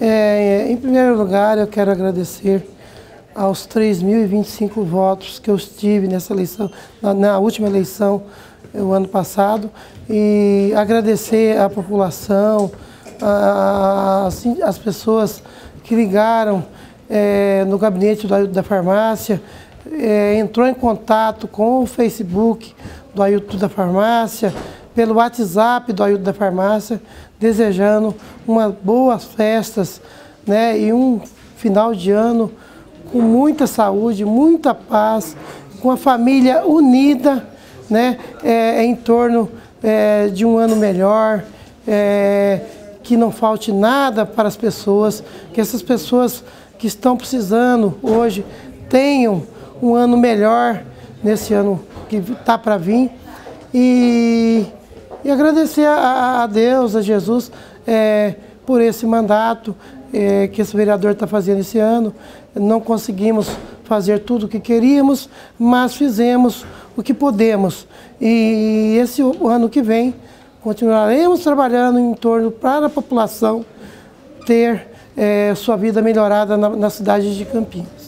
É, em primeiro lugar, eu quero agradecer aos 3.025 votos que eu tive nessa eleição, na, na última eleição, o ano passado, e agradecer à população, a, assim, as pessoas que ligaram é, no gabinete da, da farmácia, é, entrou em contato com o Facebook do Ailton da Farmácia, pelo WhatsApp do Ailton da Farmácia, desejando umas boas festas né, e um final de ano com muita saúde, muita paz, com a família unida né, é, em torno é, de um ano melhor, é, que não falte nada para as pessoas, que essas pessoas que estão precisando hoje tenham um ano melhor nesse ano que está para vir. E, e agradecer a, a, Deus, a Jesus, é, por esse mandato é, que esse vereador está fazendo esse ano. Não conseguimos fazer tudo o que queríamos, mas fizemos o que podemos. E esse ano que vem continuaremos trabalhando em torno para a população ter é, sua vida melhorada na, na cidade de Campinas.